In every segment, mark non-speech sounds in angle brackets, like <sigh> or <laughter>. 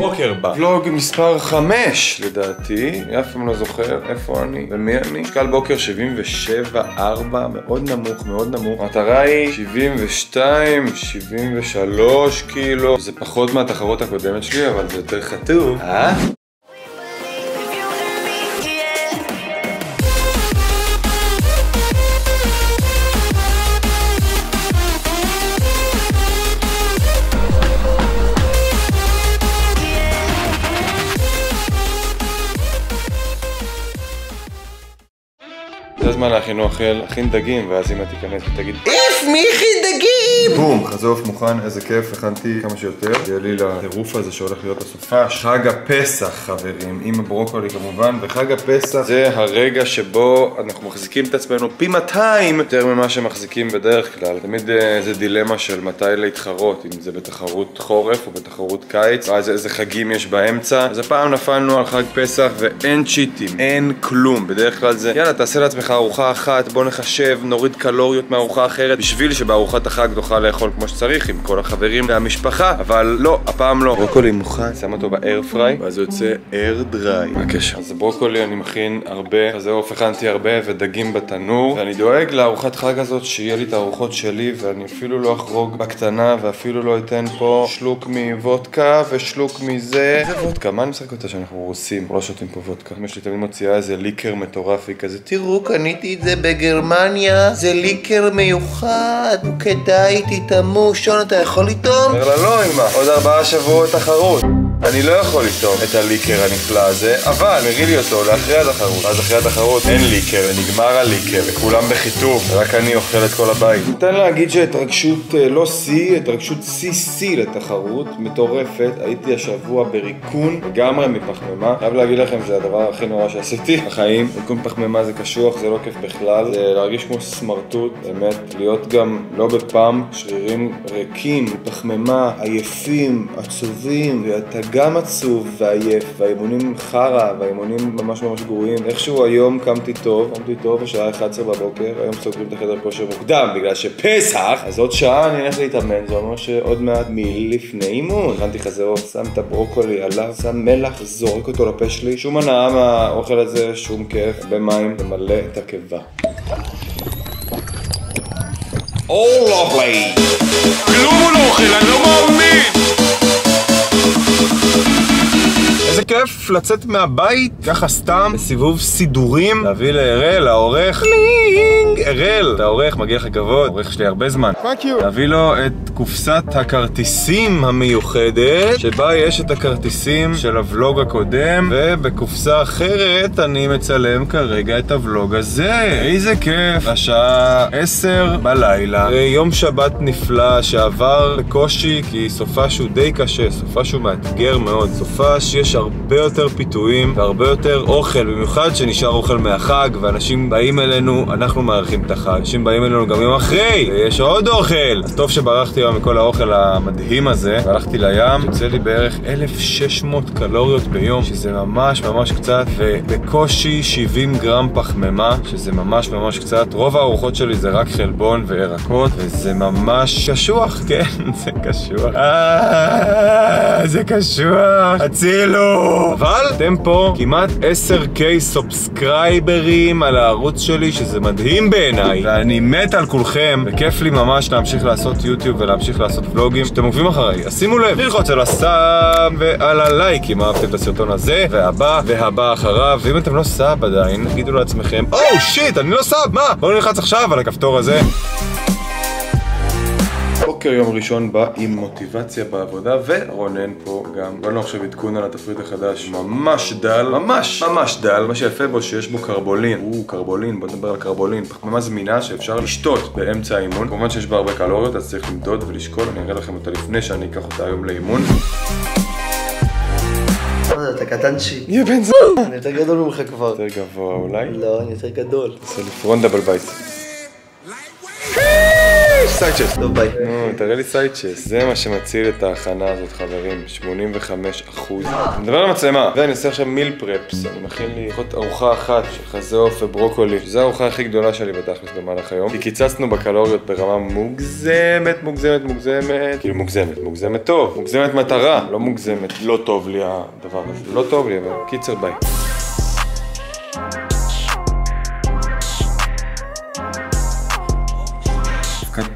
בוקר בה. ולוג מספר 5 לדעתי, אף פעם לא זוכר איפה אני ומי אני. משקל בוקר 77-4, מאוד נמוך, מאוד נמוך. המטרה היא 72, 73 קילו. זה פחות מהתחרות הקודמת שלי, אבל זה יותר חטוב. אה? להכין אוכל, להכין דגים, ואז אמא תיכנס ותגיד איף מי הכין דגים! בום, חזוף מוכן, איזה כיף, הכנתי כמה שיותר. יהיה לי לטירוף הזה שהולך להיות הסופש. חג הפסח, חברים, עם הברוקולי כמובן, וחג הפסח זה הרגע שבו אנחנו מחזיקים את עצמנו פי 200 יותר ממה שמחזיקים בדרך כלל. תמיד אה, זה דילמה של מתי להתחרות, אם זה בתחרות חורף או בתחרות קיץ, ואז איזה חגים יש באמצע. אז הפעם נפלנו על חג פסח ואין צ'יטים, אין כלום. בדרך כלל זה, יאללה, תעשה לעצמך ארוחה אחת, בוא נחשב, נוריד קלוריות מארוחה אחרת, בשביל שבארוחת החג תוכל לאכול כמו שצריך עם כל החברים והמשפחה, אבל לא, הפעם לא. ברוקולי מוכן, שם אותו באר פריי, ואז הוא יוצא אר דריי. מה הקשר? אז ברוקולי אני מכין הרבה, אז עוף הכנתי הרבה ודגים בתנור, ואני דואג לארוחת חג הזאת שיהיה לי את הארוחות שלי, ואני אפילו לא אחרוג בקטנה, ואפילו לא אתן פה שלוק מוודקה ושלוק מזה. זה וודקה, מה אני משחק אותה שאנחנו רוסים? לא שותים פה וודקה. אמא שלי תמיד מוציאה איזה ליקר מטורפי כזה, תראו, קניתי את זה בגרמניה, זה ליקר מיוחד, כדאי תטעמו, שון אתה יכול לטעום? אומר לה לא אמא, עוד ארבעה שבועות תחרות. אני לא יכול לטעום את הליקר הנפלא הזה, אבל מביא לי אותו לאחרי התחרות. אז אחרי התחרות אין ליקר, נגמר הליקר, וכולם בחיתוך, רק אני אוכל את כל הבית. ניתן להגיד שהתרגשות אה, לא שיא, התרגשות CC לתחרות, מטורפת. הייתי השבוע בריקון לגמרי מפחמימה. חייב להגיד לכם שזה הדבר הכי נורא שעשיתי בחיים. ריקון פחמימה זה קשוח, זה לא כיף בכלל. זה להרגיש כמו סמרטוט, באמת. להיות גם לא בפאם, שרירים ריקים, פחמימה, עייפים, עצובים, ואתה גם עצוב ועייף, והאימונים חרא, והאימונים ממש ממש גרועים. איכשהו היום קמתי טוב, קמתי טוב בשעה 11 בבוקר, היום סוגרים את החדר כושר מוקדם, בגלל שפסח, אז עוד שעה אני אלך להתאמן, זה אומר שעוד מעט מיל לפני אימון. הכנתי חזה עוף, שם את הברוקולי עליו, שם מלח, זורק אותו לפה שלי, שום הנאה מהאוכל הזה, שום כיף, הרבה מים, ומלא את הקיבה. או lovely. כלום הוא לא אוכל, אני לא מאמין! כיף לצאת מהבית, ככה סתם, בסיבוב סידורים, להביא להראל, העורך, לינג, הראל, אתה עורך, מגיע לך כבוד, עורך שלי הרבה זמן. להביא לו את קופסת הכרטיסים המיוחדת, שבה יש את הכרטיסים של הוולוג הקודם, ובקופסה אחרת אני מצלם כרגע את הוולוג הזה. איזה כיף, השעה 10 בלילה, יום שבת נפלא שעבר בקושי, כי סופה שהוא די קשה, סופה שהוא מאתגר מאוד, סופה שיש הרבה יותר פיתויים והרבה יותר אוכל, במיוחד שנשאר אוכל מהחג, ואנשים באים אלינו, אנחנו מארחים את החג, אנשים באים אלינו גם יום אחרי, ויש עוד אוכל! אז טוב שברחתי היום מכל האוכל המדהים הזה, והלכתי לים, יוצא לי בערך 1,600 קלוריות ביום, שזה ממש ממש קצת, ובקושי 70 גרם פחמימה, שזה ממש ממש קצת. רוב הארוחות שלי זה רק חלבון וירקות, וזה ממש קשוח, כן, <laughs> זה קשוח. אה! אבל אתם פה כמעט 10K סובסקרייברים על הערוץ שלי, שזה מדהים בעיניי, ואני מת על כולכם, וכיף לי ממש להמשיך לעשות יוטיוב ולהמשיך לעשות ולוגים שאתם עוקבים אחריי. אז שימו לב, ללחוץ על ה sub ועל הלייק אם אהבתם את הסרטון הזה, והבא, והבא אחריו, ואם אתם לא sub עדיין, תגידו לעצמכם, או oh, shit, אני לא sub, מה? בואו נלחץ עכשיו על הכפתור הזה. בוקר יום ראשון בא עם מוטיבציה בעבודה ורונן פה גם. באנו עכשיו עדכון על התפריט החדש ממש דל, ממש ממש דל. מה שיפה בו שיש בו קרבולין. או, קרבולין, בוא נדבר על קרבולין. פחמימה זמינה שאפשר לשתות באמצע האימון. כמובן שיש בה הרבה קלוריות אז צריך למדוד ולשקול. אני אראה לכם אותה לפני שאני אקח אותה היום לאימון. אתה קטנצ'י. יא בן ז... אני יותר גדול ממך כבר. יותר גבוה אולי. לא, אני יותר גדול. עושה לי פרונט דאבל סייצ'ס. טוב ביי. נו, תראה לי סייצ'ס. זה מה שמציל את ההכנה הזאת, חברים. 85 אחוז. אני מדבר על המצלמה. ואני עושה עכשיו meal preps. אני מכין לי לפחות ארוחה אחת של חזה עוף וברוקולי. זו הארוחה הכי גדולה שלי בתכלס במהלך היום. כי קיצצנו בקלוריות ברמה מוגזמת, מוגזמת, מוגזמת. כאילו מוגזמת, מוגזמת טוב. מוגזמת מטרה, לא מוגזמת. לא טוב לי הדבר הזה. לא טוב לי, אבל קיצר ביי.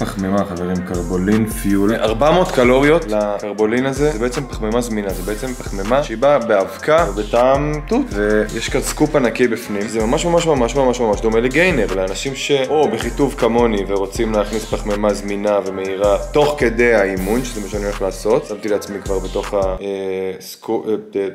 פחמימה חברים, קרבולין fuel. 400 קלוריות לקרבולין הזה, זה בעצם פחמימה זמינה, זה בעצם פחמימה שהיא באה באבקה ובטעם תות. ויש כאן סקופ ענקי בפנים, זה ממש ממש ממש ממש ממש דומה ל gainer, לאנשים שאו בחיטוב כמוני ורוצים להכניס פחמימה זמינה ומהירה תוך כדי האימון, שזה מה שאני הולך לעשות, שמתי לעצמי כבר בתוך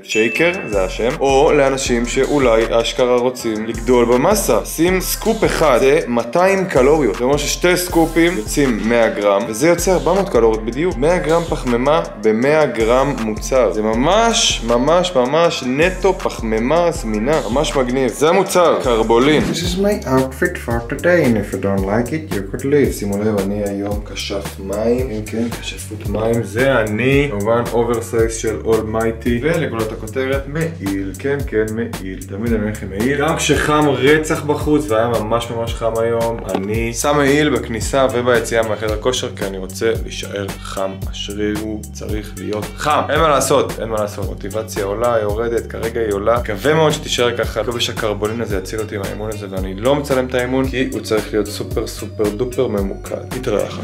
השייקר, זה השם, או לאנשים שאולי אשכרה רוצים לגדול במסה. שים סקופ אחד, זה 200 קלוריות, זה אומר ששתי סקופים יוצאים 100 גרם, וזה יוצא 400 קלוריות בדיוק. 100 גרם פחמימה ב-100 גרם מוצר. זה ממש ממש ממש נטו פחמימה זמינה, ממש מגניב. זה המוצר, קרבולין. This is my outfit for today, and if you don't like it, you could leave. שימו לב, אני היום כשף מים, כן כן, כשפות מים, זה אני, כמובן oversize של Almighty, ולגולת הכותרת, מעיל, כן כן, מעיל. תמיד אני הולך עם מעיל. גם כשחם רצח בחוץ, והיה ממש ממש חם היום, אני שם מעיל בכניסה וביציאה מהחדר כושר, כי אני רוצה להישאר חם. השריר הוא צריך להיות חם. אין מה לעשות, אין מה לעשות. מוטיבציה עולה, יורדת, כרגע היא עולה. מקווה מאוד שתישאר ככה. מקווה שהקרבולין הזה יציל אותי מהאימון הזה, ואני לא מצלם את האימון, כי הוא צריך להיות super super duper ממוקד. נתראה אחר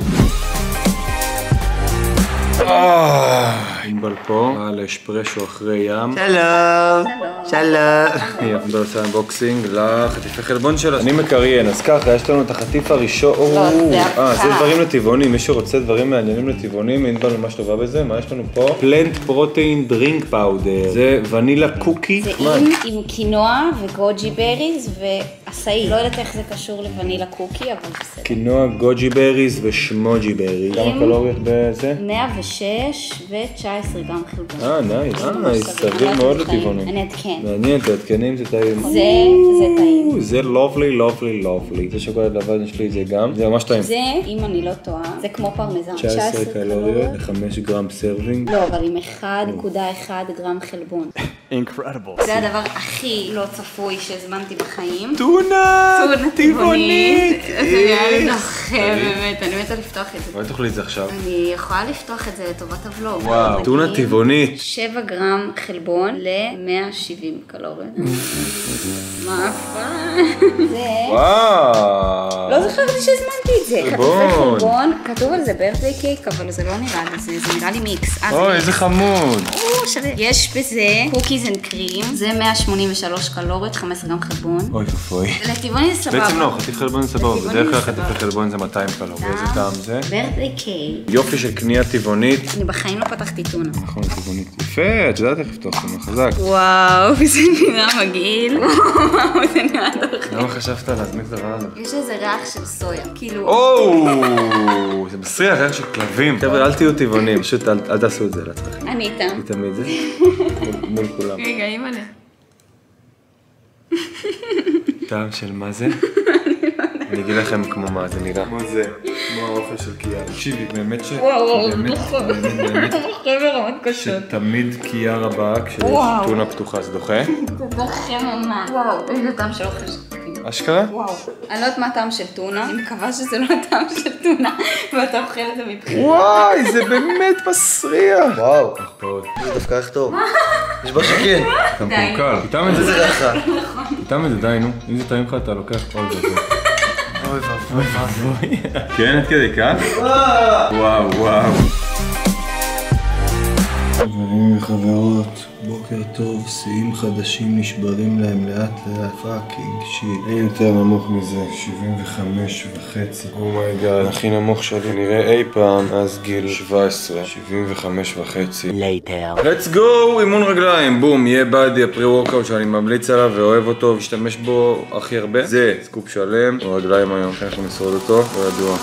ענבל פה, על אשפרשו אחרי ים. שלום. שלום. ענבל עושה unboxing לחטיפי חלבון שלה. אני מקריין, אז ככה, יש לנו את החטיף הראשון. לא, זה אה, זה. דברים לטבעונים, מי שרוצה דברים מעניינים לטבעונים, ענבל ממש טובה בזה. מה יש לנו פה? plant protein drink powder. זה vanilla cookie. זה. עם, קינוע ו goji berries ו acai. לא יודעת איך זה קשור ל vanilla cookie, אבל בסדר. קינוע goji berries ושמוג'י berry. כמה קלוריות בזה? 106 ו-19 גרם חלבון. אה, nice, לי nice, מושג, סביר מאוד לטבעונים. אני אעדכן. מעניין, תעדכני אם זה טעים. זה, זה טעים. זה lovely, lovely, lovely. זה שוקולד לבן, יש לי את זה גם. זה ממש טעים. זה, אם אני לא טועה, זה כמו פרמזן. 19 קלוריות ל-5 גרם serving. לא, אבל עם 1.1 גרם חלבון. <laughs> Incredible. זה הדבר הכי לא צפוי שהזמנתי בחיים. טונה! טונה טבעונית. זה נראה לי דוחה, באמת, אני מתה לפתוח את זה. אולי תאכלי את זה עכשיו. אני יכולה לפתוח את זה לטובת הוולוג. וואו. טונה טבעונית. 7 גרם חלבון ל-170 קלוריות. מה? זה... וואו. לא זכרתי שהזמנתי את זה. חלבון. כתוב על זה birthday cake, אבל זה לא נראה לי זה, זה נראה לי מיקס. אוי. איזה חמוד. יש בזה cookies and cream, זה 183 קלוריות, 15 גרם חלבון. אוי ואבוי. לטבעוני זה סבבה. בעצם לא, חטיף חלבון זה סבבה. בדרך כלל סבבה. חלבון זה 200 קלוריה. איזה טעם זה? birthday cake. יופי של קנייה טבעונית. אני בחיים לא פתחתי טונה. נכון, טבעונית. יפה, את יודעת איך לפתוח טונה, חזק. וואו, <laughs> זה נראה מגעיל. וואו, זה נראה דוחה. למה חשבת להזמין את הזה? יש איזה ריח של סויה. כאילו... מסריח, ריח של כלבים. חבר'ה, אל תהיו טבעונים, פשוט אל תעשו את זה לעצמכם. אני איתם. היא תמיד זה, <laughs> מול- כולם. רגע, אימא'לה. טעם של מה זה? אני אגיד לכם כמו מה זה נראה. כמו זה, כמו האוכל של קיאר. תקשיבי, באמת ש... וואו, וואו, באמת, דוחה. באמת, באמת, <laughs> ברמות קשות. שתמיד קיאר הבאה כשיש. טונה פתוחה, זה דוחה? זה דוחה ממש. וואו, איזה טעם של אוכל. אשכרה? וואו. אני לא יודעת מה הטעם של טונה, אני מקווה שזה לא הטעם של טונה, <laughs> ואתה אוכל את זה מבחירה. וואי, זה באמת מסריח. וואו. מחפאות. זה דווקא איך טוב. נשבע שכן. <laughs> אתה. מקולקל. איתם את זה, איזה ריחה. איתם את זה, די, נו. אם זה טעים לך, אתה לוקח אוי ואבוי. אוי ואבוי. כן, עד כדי כך? וואו, וואו. חברים וחברות, בוקר טוב, שיאים חדשים נשברים להם לאט לאט, fucking shit. אין יותר נמוך מזה, 75 וחצי. oh my god, הכי נמוך שלי נראה אי פעם, מאז גיל 17, 75 וחצי. later. let's go, אימון רגליים, בום, yeah buddy ה pre workout שאני ממליץ עליו ואוהב אותו, משתמש בו הכי הרבה. זה סקופ שלם, רגליים היום, איך אנחנו נשרוד אותו, לא ידוע.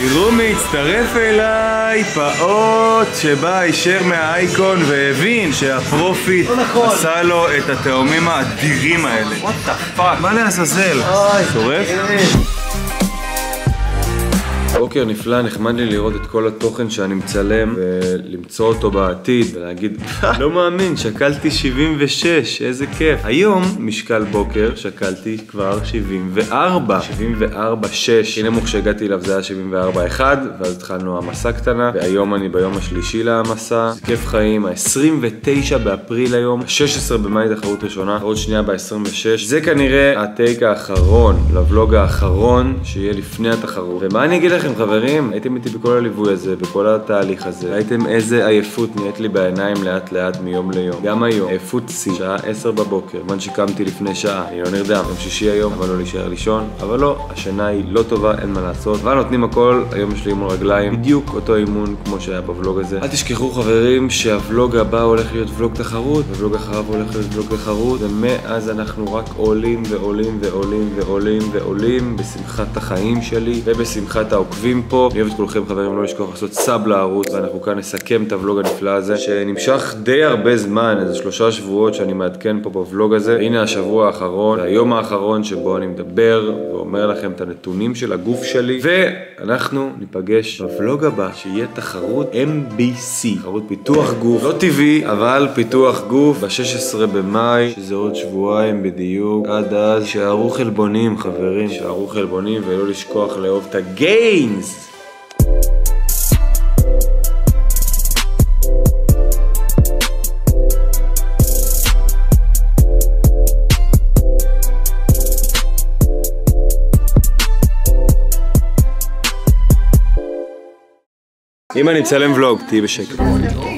תראו מי הצטרף אליי, פעוט שבא הישר מהאייקון והבין שהפרופיט עשה לו את התאומים האדירים האלה. what the fuck, מה לעזאזל? שורף? בוקר נפלא, נחמד לי לראות את כל התוכן שאני מצלם ולמצוא אותו בעתיד ולהגיד לא מאמין, שקלתי 76, איזה כיף. היום, משקל בוקר, שקלתי כבר 74, 74, 6. הכי נמוך שהגעתי אליו זה היה 74, 1 ואז התחלנו העמסה קטנה והיום אני ביום השלישי להעמסה. זה כיף חיים, ה-29 באפריל היום, ה-16 במאי תחרות ראשונה, תחרות שנייה ב-26. זה כנראה הטייק האחרון, לבלוג האחרון שיהיה לפני התחרות. ומה אני אגיד לכם חברים, הייתם איתי בכל הליווי הזה, בכל התהליך הזה. ראיתם איזה עייפות נהיית לי בעיניים לאט לאט מיום ליום. גם היום, עייפות שיא, שעה 10 בבוקר, זמן שקמתי לפני שעה, אני לא נרדם, יום שישי היום, אבל לא להישאר לישון, אבל לא, השינה היא לא טובה, אין מה לעשות. אבל נותנים הכל, היום יש לי אימון רגליים, בדיוק אותו אימון כמו שהיה בוולוג הזה. אל תשכחו חברים שהוולוג הבא הולך להיות ולוג תחרות, והוולוג אחריו הולך להיות ולוג תחרות, ומאז אנחנו רק עולים ועולים ועולים ועולים ועולים בשמחת החיים שלי ובשמחת העוקבים פה. אני אוהב את כולכם חברים, לא לשכוח לעשות סאב לערוץ, ואנחנו כאן נסכם את הוולוג הנפלא הזה, שנמשך די הרבה זמן, איזה שלושה שבועות שאני מעדכן פה בוולוג הזה. והנה השבוע האחרון, היום האחרון שבו אני מדבר ואומר לכם את הנתונים של הגוף שלי, ואנחנו ניפגש בוולוג הבא, שיהיה תחרות MBC, תחרות פיתוח גוף, לא טבעי, אבל פיתוח גוף, ב-16 במאי, שזה עוד שבועיים בדיוק. עד אז, שערו חלבונים חברים, שערו חלבונים, ולא לשכוח לאהוב את הגיינס! אם אני מצלם ולוג, תהיי בשקט.